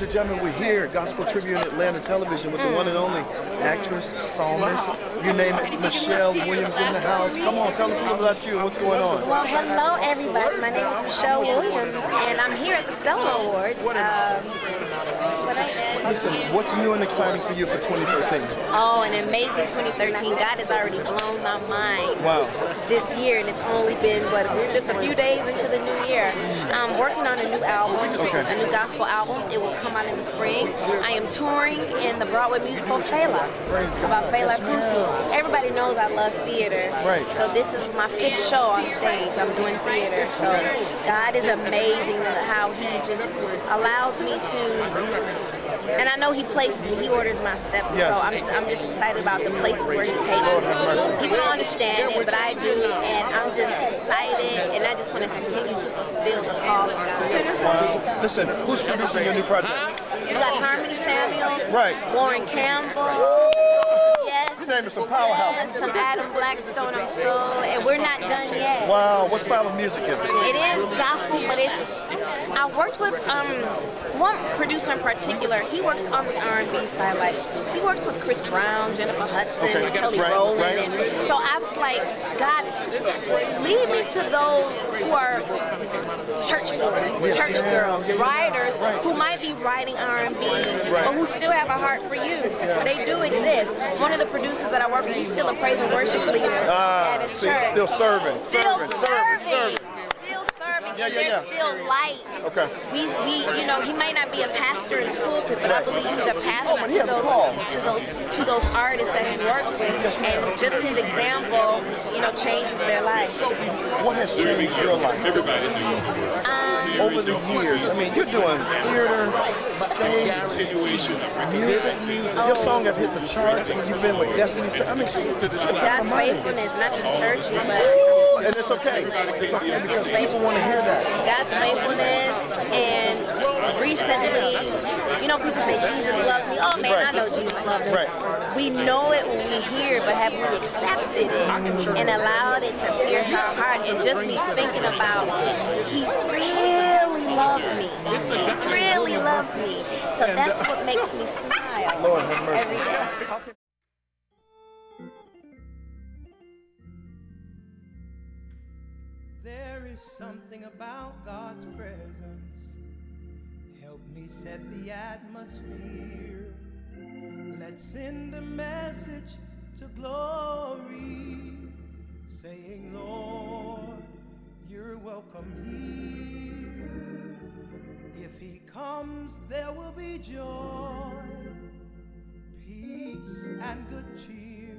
Ladies and gentlemen, we're here at Gospel Tribune Atlanta Television with the one and only actress, psalmist, you name it, Michelle Williams in the house. Come on, tell us a little about you what's going on. Well, hello everybody. My name is Michelle Williams, and I'm here at the Stellar Awards. Um, Listen, what's new and exciting for you for 2013? Oh, an amazing 2013. God has already blown my mind. Wow. This year, and it's only been what just a few days into the new year. I'm working on a new album, okay. a new gospel album. It will come out in the spring. I am touring in the Broadway musical Fela about Fela Kuti. Everybody knows I love theater. Right. So this is my fifth show on stage. I'm doing theater. So God is amazing how He just allows me to and I know he places he orders my steps, yes. so I'm just, I'm just excited about the places where he takes oh, me. People don't understand it, but I do, and I'm just excited, and I just want to continue to fulfill the call of God. Listen, who's producing your new project? You got Harmony Samuels, right. Warren Campbell. Name is some powerhouse. Some Adam Blackstone. I'm so, and we're not done yet. Wow, what style of music is it? It is gospel, but it's. I worked with um one producer in particular. He works on the R&B side, like he works with Chris Brown, Jennifer Hudson, okay. Kelly right, Rowland, right. and so I was like, God, lead me to those who are church girls, writers who might be writing R&B, but who still have a heart for you. They do exist. One of the producers that I work with, he's still a praise and worship leader ah, at his church. Still serving. Still serving, serving. serving. Still serving. Yeah, yeah, there's yeah. still light. Okay. We, we, you know, he may not be a pastor in the pulpit, but I believe he's a pastor Oh, he to has a those, to those, to those artists that he works with, and just his example, you know, changes their lives. What has changed your life? Everybody in New York. Um, Over the years, I mean, you're doing theater, stage, Continuation of music. Your song have hit the charts, and you've been with Destiny. I mean, God's faithfulness, not to the church, but and it's okay. It's okay because people want to hear that. God's faithfulness and recently, you know, people say Jesus loves me. Oh man, I know Jesus loves me. Right. We know it when we hear, but have we accepted it and allowed it to pierce our heart and just be thinking about He really loves me. He really loves me. So that's what makes me smile Lord have mercy. every day. Is something about God's presence. Help me set the atmosphere. Let's send a message to glory, saying, Lord, you're welcome here. If He comes, there will be joy, peace, and good cheer.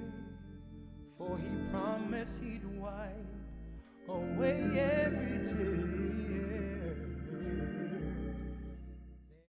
For He promised He'd wipe away every day. tear.